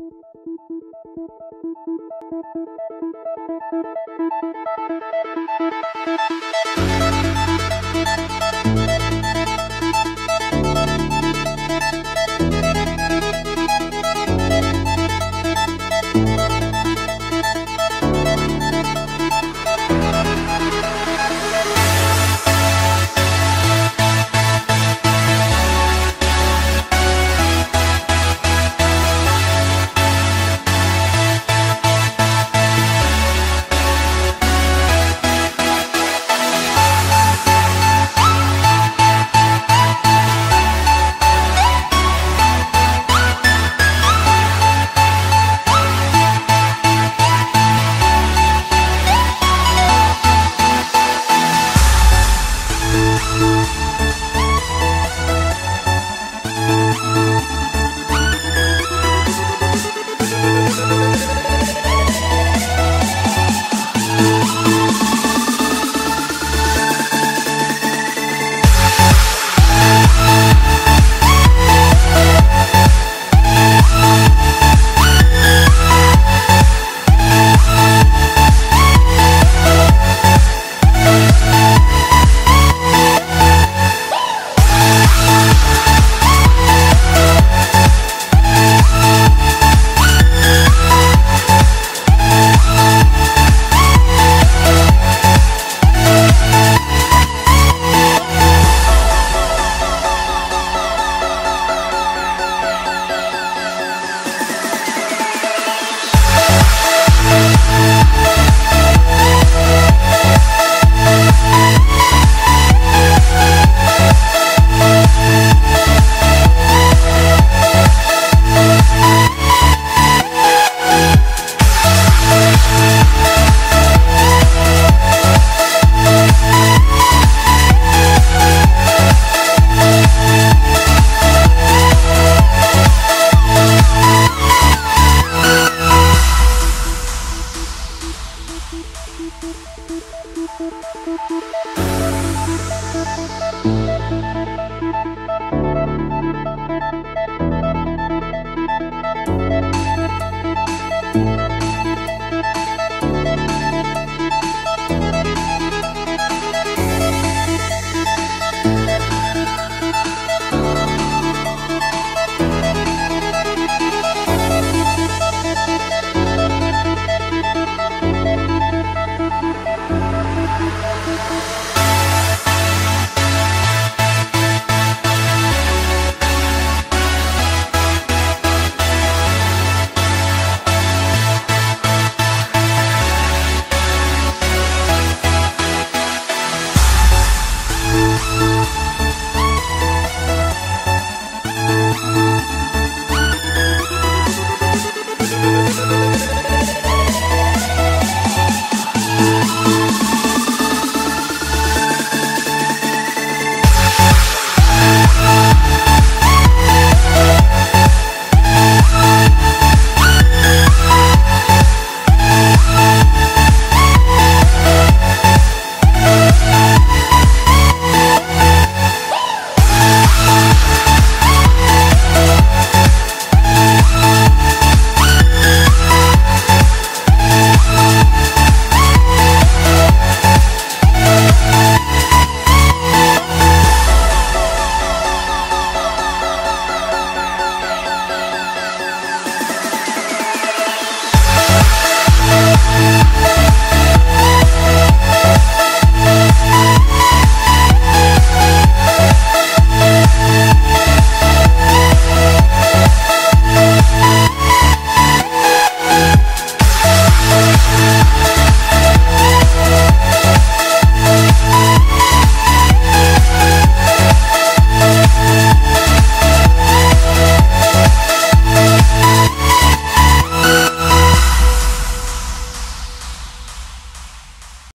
Thank you. Thank